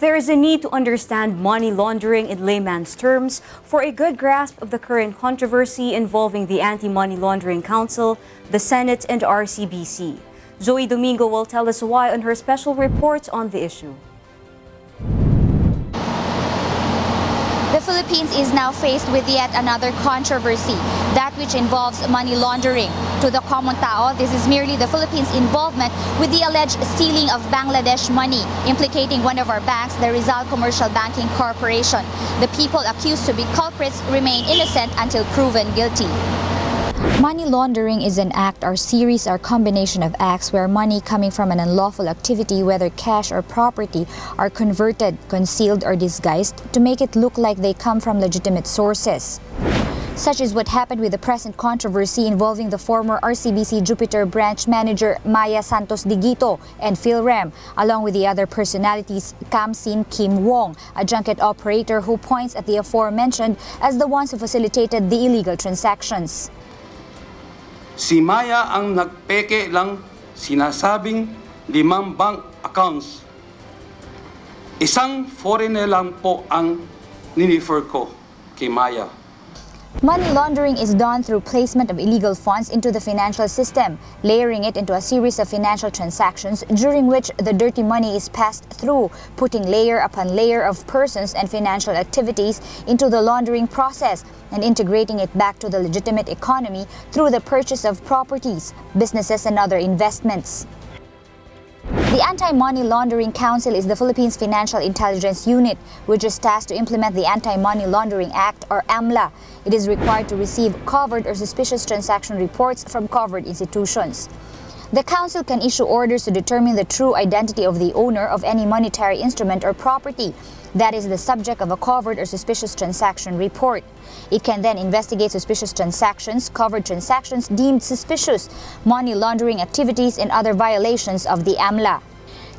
There is a need to understand money laundering in layman's terms for a good grasp of the current controversy involving the Anti-Money Laundering Council, the Senate, and RCBC. Joeie Domingo will tell us why on her special report on the issue. The Philippines is now faced with yet another controversy, that which involves money laundering. To the common tao, this is merely the Philippines' involvement with the alleged stealing of Bangladesh money, implicating one of our banks, the Rizal Commercial Banking Corporation. The people accused to be culprits remain innocent until proven guilty. Money laundering is an act or series or combination of acts where money coming from an unlawful activity, whether cash or property, are converted, concealed, or disguised to make it look like they come from legitimate sources. Such is what happened with the present controversy involving the former RCBC Jupiter branch manager Maya Santos Deguito and Philrem, along with the other personalities Kam Sin Kim Wong, a junket operator who points at the aforementioned as the ones who facilitated the illegal transactions. Si Maya ang nagpeke lang sinasabing limang bank accounts. Isang foreigner lang po ang ninifer ko kay Maya. Money laundering is done through placement of illegal funds into the financial system, layering it into a series of financial transactions during which the dirty money is passed through, putting layer upon layer of persons and financial activities into the laundering process and integrating it back to the legitimate economy through the purchase of properties, businesses, and other investments. The Anti-Money Laundering Council is the Philippines Financial Intelligence Unit, which is tasked to implement the Anti-Money Laundering Act, or AMLA. It is required to receive covered or suspicious transaction reports from covered institutions. The Council can issue orders to determine the true identity of the owner of any monetary instrument or property that is the subject of a covered or suspicious transaction report. It can then investigate suspicious transactions, covered transactions deemed suspicious, money laundering activities, and other violations of the AMLA.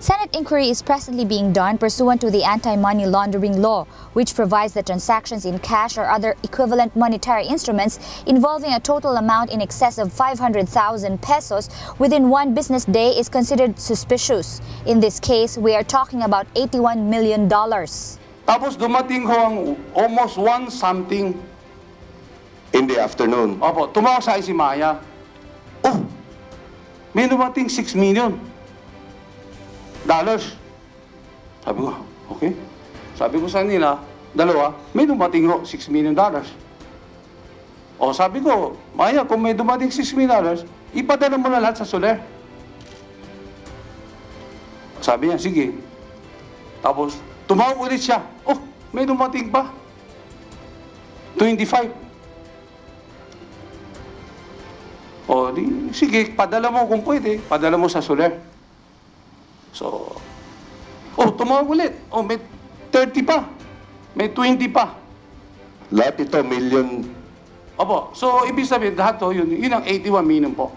Senate inquiry is presently being done pursuant to the anti-money laundering law, which provides that transactions in cash or other equivalent monetary instruments involving a total amount in excess of 500,000 pesos within one business day is considered suspicious. In this case, we are talking about 81 million dollars. Tapos dumating ho ang almost one something. in the afternoon. Opo, tumawag sa akin si Maya. Oh, may dumating 6 million dollars. Sabi ko, okay. Sabi ko sa nila, dalawa, may dumating ho 6 million dollars. O sabi ko, Maya, kung may dumating 6 million dollars, ipadala mo na lahat sa Soler. Sabi niya, sige. Tapos, tumawag ulit siya. Oh, may dumating pa. 25. O, di, sige, padala mo kung pwede. Padala mo sa Soler. So, oh, tumawag ulit. Oh, may 30 pa. May 20 pa. Lahat ito, million. Opo, so ibig sabihin, lahat to, yun, yun ang 81 million po.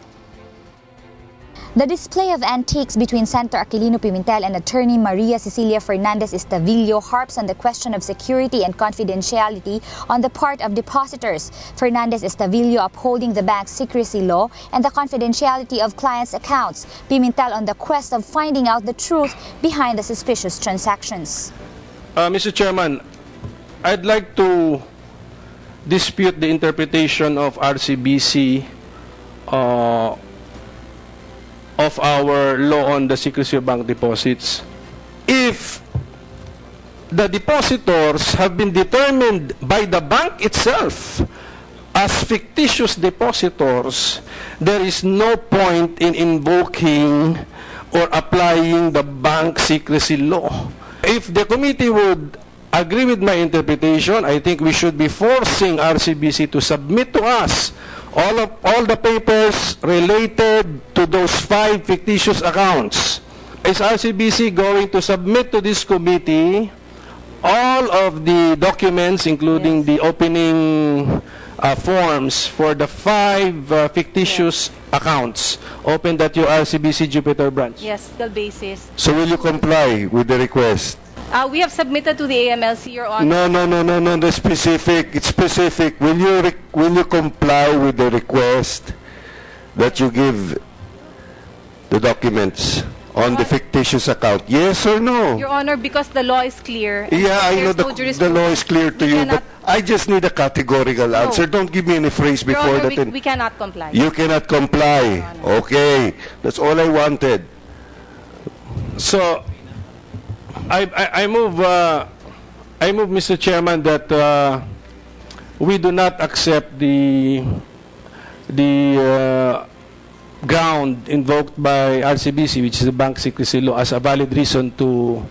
The display of antiques between Senator Aquilino Pimentel and attorney Maria Cecilia Fernandez Estavillo harps on the question of security and confidentiality on the part of depositors. Fernandez Estavillo upholding the bank's secrecy law and the confidentiality of clients' accounts. Pimentel on the quest of finding out the truth behind the suspicious transactions. Uh, Mr. Chairman, I'd like to dispute the interpretation of RCBC uh, of our law on the secrecy of bank deposits. If the depositors have been determined by the bank itself as fictitious depositors, there is no point in invoking or applying the bank secrecy law. If the committee would agree with my interpretation, I think we should be forcing RCBC to submit to us all of all the papers related to those five fictitious accounts. Is RCBC going to submit to this committee all of the documents, including the opening uh, forms for the five uh, fictitious accounts opened at your RCBC Jupiter branch? Yes, the basis. So will you comply with the request? Uh, we have submitted to the AMLC, Your Honor. No, no, no, no, no. The specific. It's specific. Will you will you comply with the request that you give the documents on the fictitious account? Yes or no? Your Honor, because the law is clear. Yeah, I know the, no the law is clear to we you, cannot- but I just need a categorical answer. Don't give me any phrase Your before Honor, that. we, we cannot comply. You cannot comply. Okay, that's all I wanted. So, I, I, I move, uh, I move, Mr. Chairman, that uh, we do not accept the, the uh, ground invoked by RCBC, which is the bank secrecy law, as a valid reason to,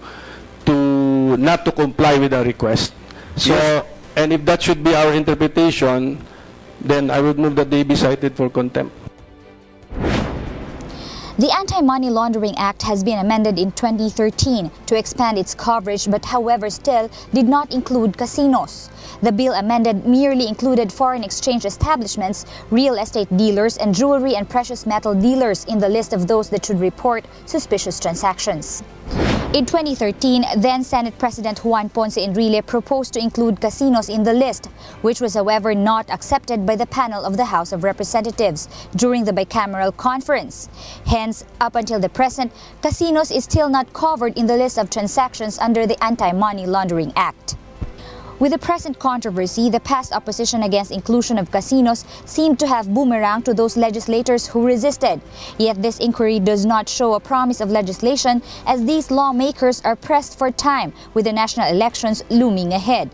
to not to comply with our request. So, Yes. and if that should be our interpretation, then I would move that they be cited for contempt. The Anti-Money Laundering Act has been amended in 2013 to expand its coverage but however still did not include casinos. The bill amended merely included foreign exchange establishments, real estate dealers, and jewelry and precious metal dealers in the list of those that should report suspicious transactions. In 2013, then Senate President Juan Ponce Enrile proposed to include casinos in the list, which was however not accepted by the panel of the House of Representatives during the bicameral conference. Hence, up until the present, casinos is still not covered in the list of transactions under the Anti-Money Laundering Act. With the present controversy, the past opposition against inclusion of casinos seemed to have boomerang to those legislators who resisted. Yet this inquiry does not show a promise of legislation as these lawmakers are pressed for time with the national elections looming ahead.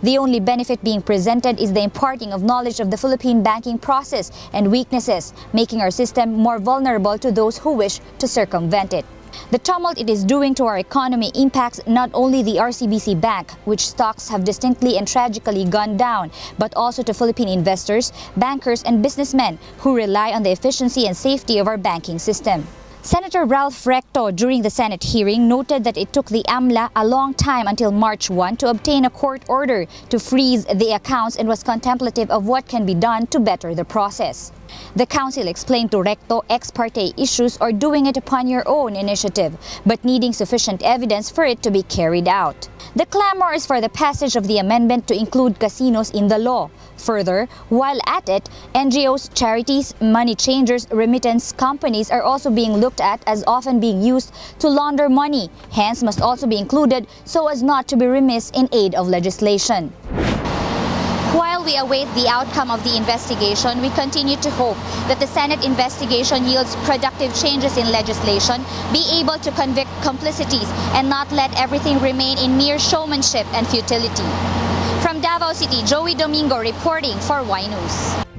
The only benefit being presented is the imparting of knowledge of the Philippine banking process and weaknesses, making our system more vulnerable to those who wish to circumvent it. The tumult it is doing to our economy impacts not only the RCBC Bank, which stocks have distinctly and tragically gone down, but also to Philippine investors, bankers, and businessmen who rely on the efficiency and safety of our banking system. Senator Ralph Recto during the Senate hearing noted that it took the AMLA a long time until March 1 to obtain a court order to freeze the accounts and was contemplative of what can be done to better the process. The council explained to Recto ex parte issues or doing it upon your own initiative, but needing sufficient evidence for it to be carried out. The clamor is for the passage of the amendment to include casinos in the law. Further, while at it, NGOs, charities, money changers, remittance companies are also being looked at as often being used to launder money, hence must also be included so as not to be remiss in aid of legislation. While we await the outcome of the investigation, we continue to hope that the Senate investigation yields productive changes in legislation, be able to convict complicities, and not let everything remain in mere showmanship and futility. From Davao City, Joeie Domingo reporting for Why News.